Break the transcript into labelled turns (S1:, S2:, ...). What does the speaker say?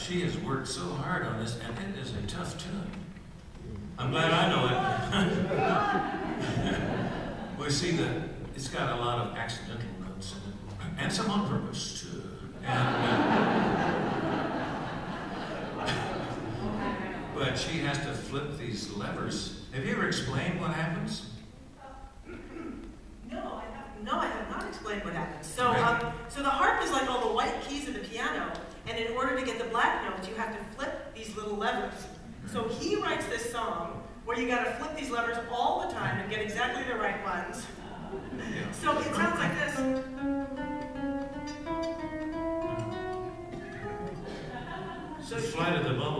S1: she has worked so hard on this, and it is a tough tune. I'm glad I know it. we see that it's got a lot of accidental notes in it, and some on purpose too. And, uh, but she has to flip these levers. Have you ever explained what happens?
S2: No, I have, no, I have not explained what happens. So, um, so the harp is like all the white keys of the piano, and in order to get the black notes, you have to flip these little levers. So he writes this song where you got to flip these levers all the time and get exactly the right ones. So it sounds like this.
S1: So Flight of the Bumblebee